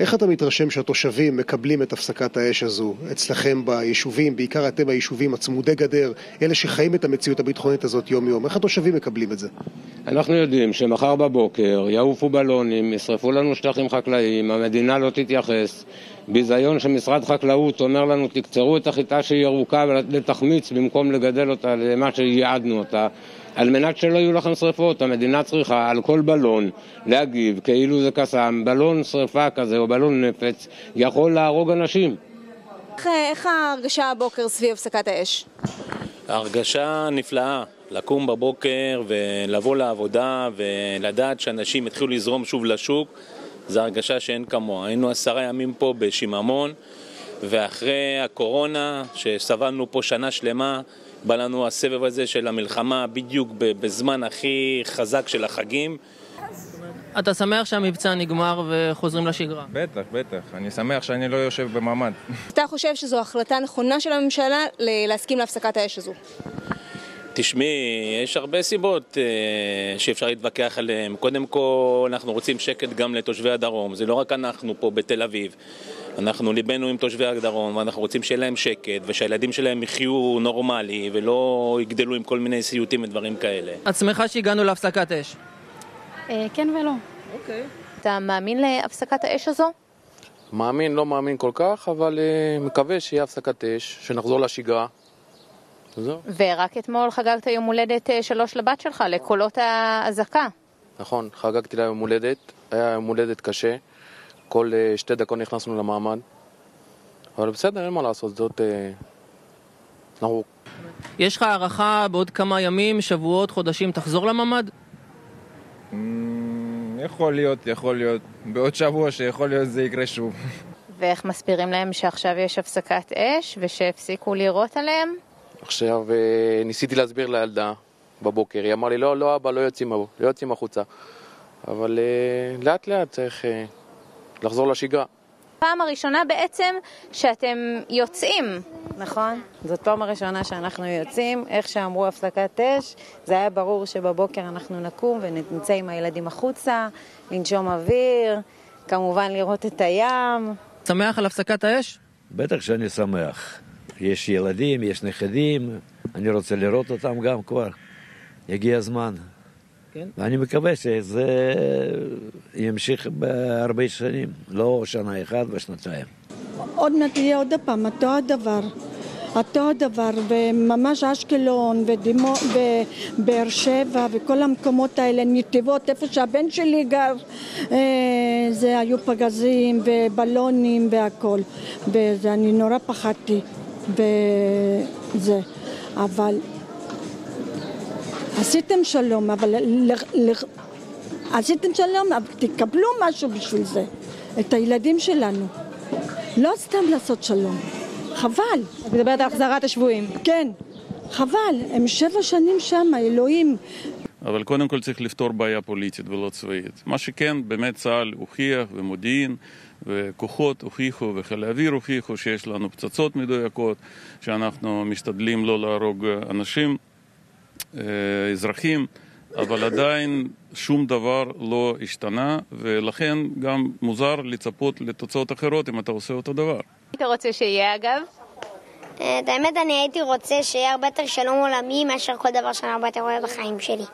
איך אתה מתרשם שהתושבים מקבלים את הפסקת האש הזו אצלכם ביישובים, בעיקר אתם היישובים הצמודי גדר, אלה שחיים את המציאות הביטחונית הזאת יום-יום? איך התושבים מקבלים את זה? אנחנו יודעים שמחר בבוקר יעופו בלונים, ישרפו לנו שטחים חקלאיים, המדינה לא תתייחס. ביזיון שמשרד חקלאות אומר לנו תקצרו את החיטה שהיא ירוקה לתחמיץ במקום לגדל אותה למה שייעדנו אותה על מנת שלא יהיו לכם שרפות, המדינה צריכה על כל בלון להגיב כאילו זה קסאם, בלון שרפה כזה או בלון נפץ יכול להרוג אנשים. איך, איך ההרגשה הבוקר סביב הפסקת האש? הרגשה נפלאה, לקום בבוקר ולבוא לעבודה ולדעת שאנשים יתחילו לזרום שוב לשוק זו הרגשה שאין כמוה. היינו עשרה ימים פה בשיממון ואחרי הקורונה שסבלנו פה שנה שלמה בא לנו הסבב הזה של המלחמה בדיוק בזמן הכי חזק של החגים. אתה שמח שהמבצע נגמר וחוזרים לשגרה? בטח, בטח. אני שמח שאני לא יושב בממ"ד. אתה חושב שזו החלטה נכונה של הממשלה להסכים להפסקת האש הזו? תשמעי, יש הרבה סיבות אה, שאפשר להתווכח עליהן. קודם כל, אנחנו רוצים שקט גם לתושבי הדרום. זה לא רק אנחנו פה בתל אביב. אנחנו ליבנו עם תושבי הדרום, ואנחנו רוצים שיהיה להם שקט, ושהילדים שלהם יחיו נורמלי, ולא יגדלו עם כל מיני סיוטים ודברים כאלה. את שמחה שהגענו להפסקת אש? אה, כן ולא. אוקיי. אתה מאמין להפסקת האש הזו? מאמין, לא מאמין כל כך, אבל uh, מקווה שיהיה הפסקת אש, שנחזור לשגרה. וזהו. ורק אתמול חגגת יום הולדת אה, שלוש לבת שלך, לקולות האזעקה. נכון, חגגתי לה יום הולדת, היה יום הולדת קשה. כל uh, שתי דקות נכנסנו למעמד. אבל בסדר, אין מה לעשות, זאת... Uh, אנחנו... יש לך הערכה בעוד כמה ימים, שבועות, חודשים, תחזור לממ"ד? Mm, יכול להיות, יכול להיות. בעוד שבוע שיכול להיות זה יקרה שוב. ואיך מסבירים להם שעכשיו יש הפסקת אש ושהפסיקו לירות עליהם? עכשיו uh, ניסיתי להסביר לילדה בבוקר, היא אמרה לי, לא, לא אבא, לא יוצאים, לא יוצאים החוצה. אבל uh, לאט לאט צריך... Uh, לחזור לשגרה. פעם הראשונה בעצם שאתם יוצאים. נכון, זאת פעם הראשונה שאנחנו יוצאים, איך שאמרו הפסקת אש, זה היה ברור שבבוקר אנחנו נקום ונצא עם הילדים החוצה, לנשום אוויר, כמובן לראות את הים. שמח על הפסקת האש? בטח שאני שמח. יש ילדים, יש נכדים, אני רוצה לראות אותם גם כבר. יגיע הזמן. כן. ואני מקווה שזה ימשיך בהרבה שנים, לא שנה אחת ושנתיים. עוד מעט יהיה עוד פעם אותו הדבר. אותו הדבר, וממש אשקלון ובאר שבע וכל המקומות האלה, נתיבות, איפה שהבן שלי גר, אה, זה היו פגזים ובלונים והכל. ואני נורא פחדתי בזה. אבל עשיתם שלום, אבל עשיתם שלום, אבל תקבלו משהו בשביל זה, את הילדים שלנו. לא סתם לעשות שלום, חבל. את מדברת על החזרת השבויים. כן, חבל, הם שבע שנים שם, אלוהים. אבל קודם כל צריך לפתור בעיה פוליטית ולא צבאית. מה שכן, באמת צה"ל הוכיח ומודיעין וכוחות הוכיחו וחיל האוויר הוכיחו שיש לנו פצצות מדויקות, שאנחנו משתדלים לא להרוג אנשים. אזרחים, אבל עדיין שום דבר לא השתנה, ולכן גם מוזר לצפות לתוצאות אחרות אם אתה עושה אותו דבר. היית רוצה שיהיה אגב? את האמת אני הייתי רוצה שיהיה הרבה יותר שלום עולמי מאשר כל דבר שאני הרבה יותר רואה בחיים שלי.